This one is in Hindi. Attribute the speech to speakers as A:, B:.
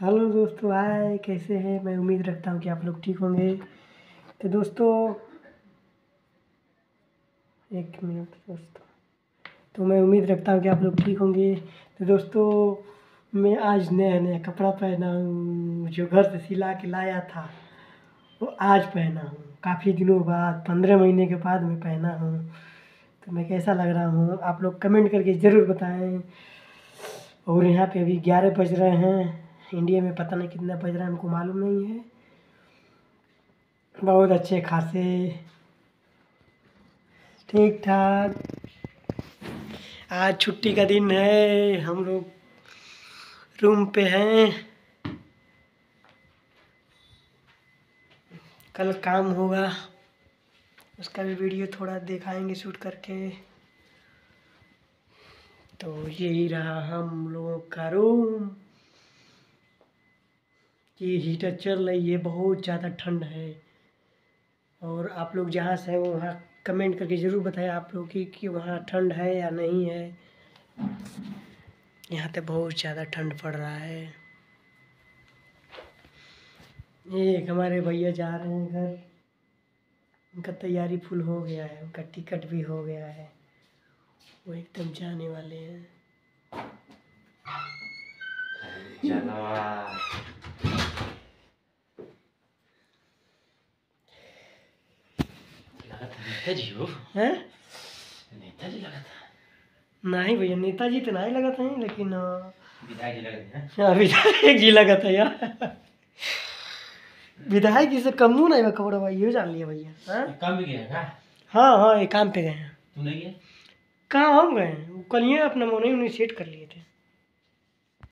A: हेलो दोस्तों, हाय, कैसे हैं? मैं उम्मीद रखता हूँ कि आप लोग ठीक होंगे। तो दोस्तों, एक मिनट दोस्तों। तो मैं उम्मीद रखता हूँ कि आप लोग ठीक होंगे। तो दोस्तों, मैं आज नया नया कपड़ा पहना हूँ जो घर से सिला के लाया था, वो आज पहना हूँ काफ़ी दिनों बाद, पंद्रह महीने के बाद मैं पहना हूँ। तो मैं कैसा लग रहा हूँ? आप लोग कमेंट करके ज़रूर बताएँ। और यहाँ पे अभी ग्यारह बज रहे हैं। इंडिया में पता नहीं कितना बज रहा है, हमको मालूम नहीं है। बहुत अच्छे खासे ठीक ठाक आज छुट्टी का दिन है, हम लोग रूम पे हैं। कल काम होगा, उसका भी वीडियो थोड़ा दिखाएँगे शूट करके। तो यही रहा हम लोगों का रूम। ये हीटर चल रही है बहुत ज़्यादा ठंड है। और आप लोग जहाँ से हैं, वहाँ कमेंट करके ज़रूर बताएँ आप लोग की, कि वहाँ ठंड है या नहीं है। यहाँ तो बहुत ज़्यादा ठंड पड़ रहा है। एक हमारे भैया जा रहे हैं घर। उनका तैयारी फुल हो गया है, उनका टिकट भी हो गया है। वो एकदम जाने वाले हैं।
B: नेताजी
A: नहीं भैया नेताजी तो नहीं लगा था लेकिन
B: विधायक जी लगा था
A: हाँ, यार। विधायक जी से कम नहीं बा कपड़ा भाई ये जान लिया भैया हाँ?
B: काम भी गया का
A: हाँ हाँ ये काम पे गए हैं।
B: तू नहीं गया?
A: कहाँ हम गए हैं? कल ही अपना मोने उन्हें सेट कर लिए थे।